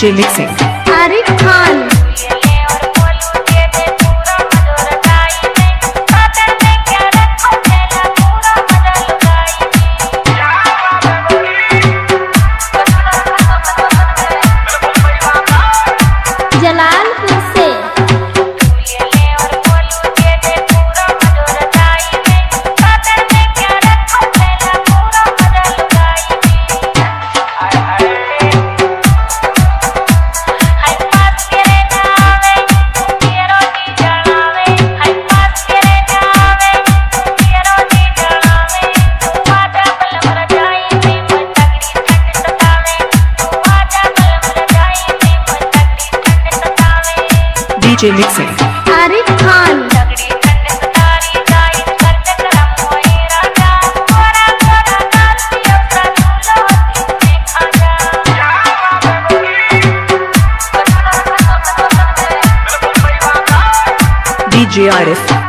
DJ mixing Arif Khan DJ mixing. G R F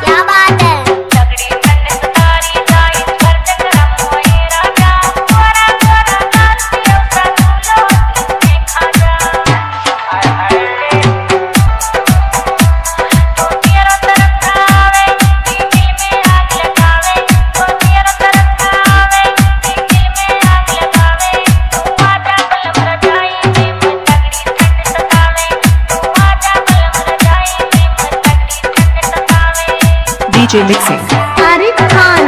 DJ mixing. Arif Khan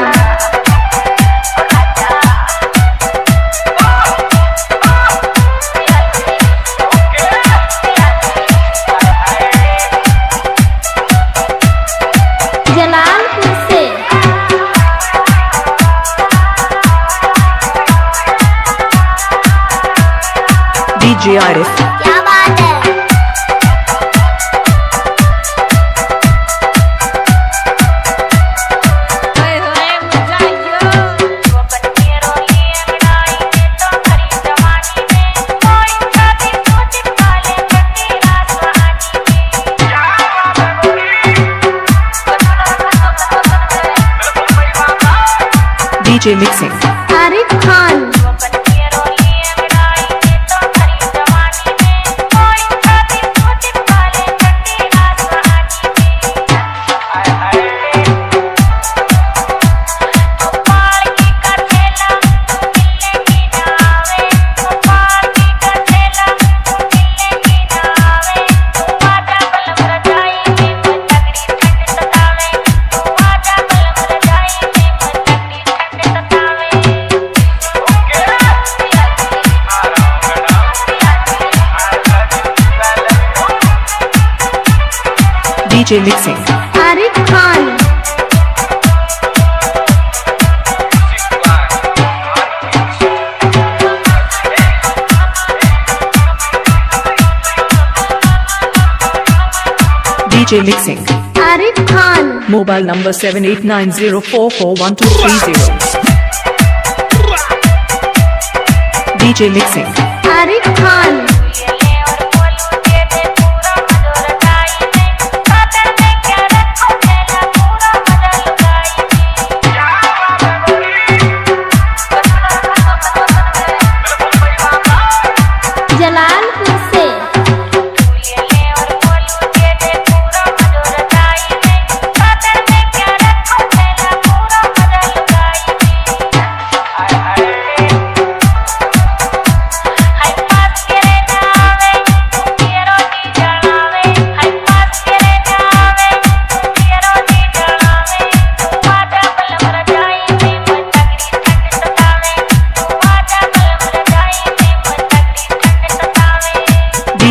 Jalalpur से DJ mixing. DJ mixing. Arif Khan. DJ mixing. Arif Khan. Mobile number 7890441230. DJ mixing. Arif Khan.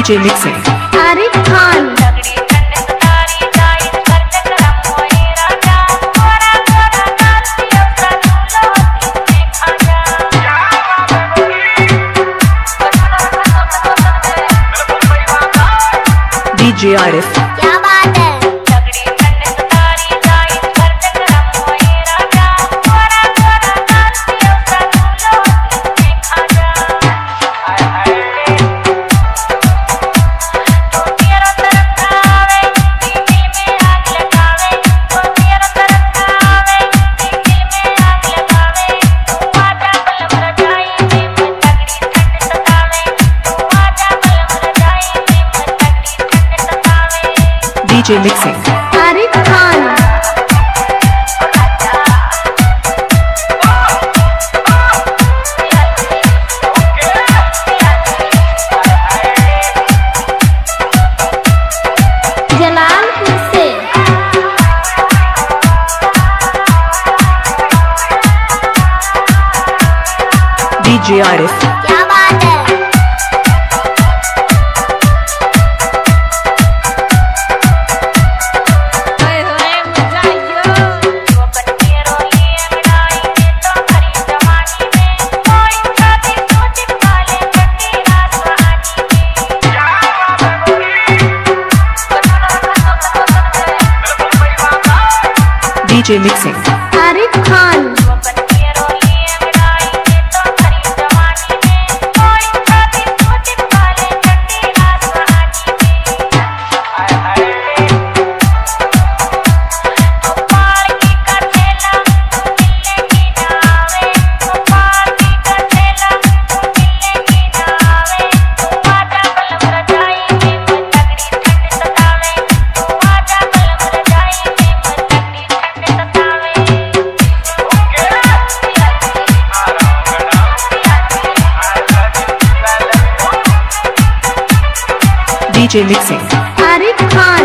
DJ mixing Arif Khan DJ Artist. DJ Mixing. Arif Khan से DJ Arif. DJ Mixing. Arif Khan DJ mixing. Arif Khan.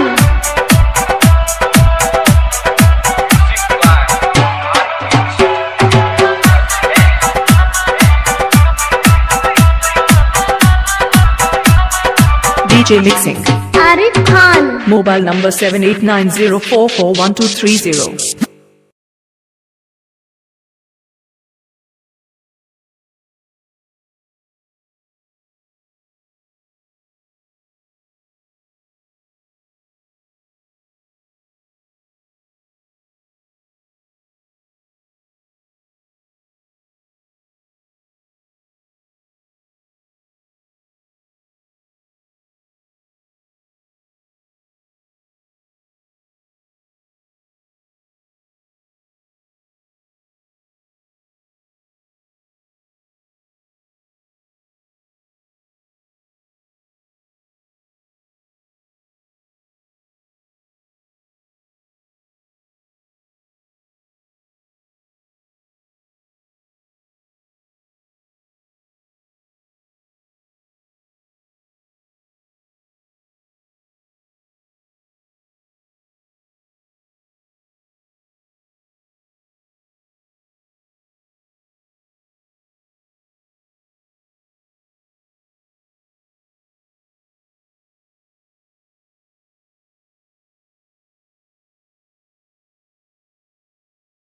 DJ mixing. Arif Khan. Mobile number 7890441230.